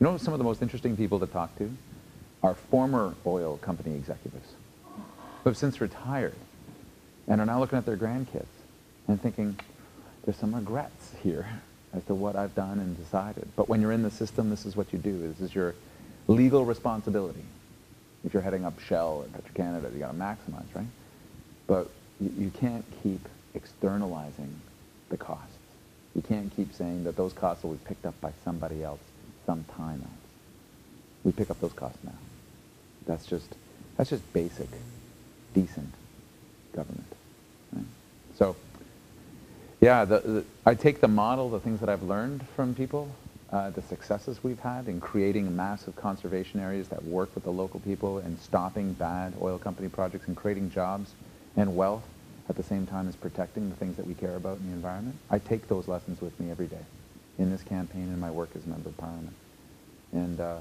know some of the most interesting people to talk to are former oil company executives who have since retired and are now looking at their grandkids and thinking, there's some regrets here as to what I've done and decided. But when you're in the system, this is what you do. This is your legal responsibility. If you're heading up Shell or Petro-Canada, you got to maximize, right? But you, you can't keep externalizing the costs. You can't keep saying that those costs will be picked up by somebody else sometime else. We pick up those costs now. That's just, that's just basic, decent government. Right? So, yeah, the, the, I take the model, the things that I've learned from people, uh, the successes we've had in creating massive conservation areas that work with the local people and stopping bad oil company projects and creating jobs and wealth at the same time as protecting the things that we care about in the environment. I take those lessons with me every day in this campaign and my work as a member of parliament. And uh,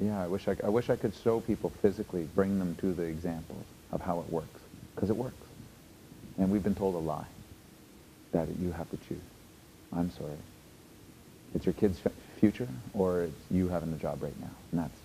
yeah, I wish I, I wish I could show people physically, bring them to the examples of how it works, because it works. And we've been told a lie that you have to choose. I'm sorry. It's your kid's future or it's you having the job right now. And that's.